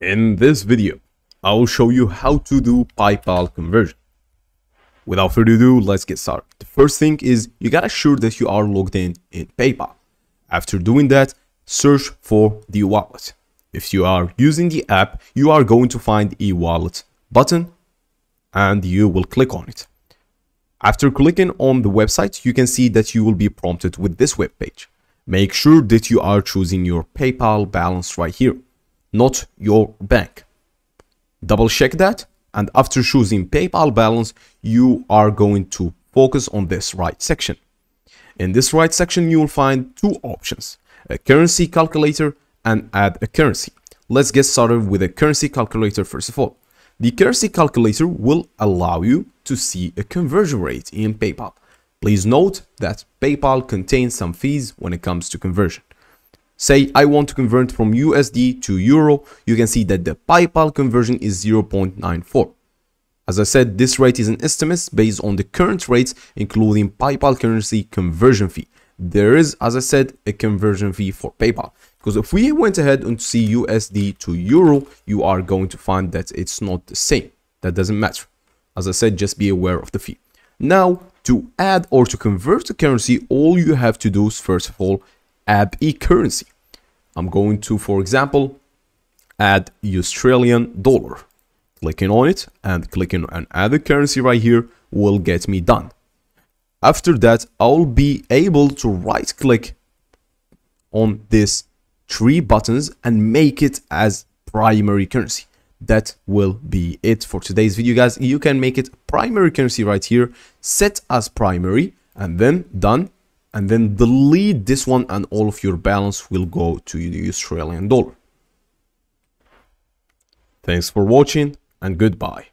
In this video, I will show you how to do PayPal conversion. Without further ado, let's get started. The first thing is you gotta sure that you are logged in in PayPal. After doing that, search for the wallet. If you are using the app, you are going to find e-wallet button and you will click on it. After clicking on the website, you can see that you will be prompted with this web page. Make sure that you are choosing your PayPal balance right here not your bank. Double check that and after choosing PayPal balance, you are going to focus on this right section. In this right section, you will find two options, a currency calculator and add a currency. Let's get started with a currency calculator first of all. The currency calculator will allow you to see a conversion rate in PayPal. Please note that PayPal contains some fees when it comes to conversion. Say I want to convert from USD to Euro, you can see that the PayPal conversion is 0.94. As I said, this rate is an estimate based on the current rates, including PayPal currency conversion fee. There is, as I said, a conversion fee for PayPal. Because if we went ahead and see USD to Euro, you are going to find that it's not the same. That doesn't matter. As I said, just be aware of the fee. Now, to add or to convert the currency, all you have to do is first of all add a currency. I'm going to, for example, add Australian dollar. Clicking on it and clicking on add a currency right here will get me done. After that, I'll be able to right click on this three buttons and make it as primary currency. That will be it for today's video, guys. You can make it primary currency right here, set as primary, and then done and then delete this one and all of your balance will go to the Australian dollar. Thanks for watching and goodbye.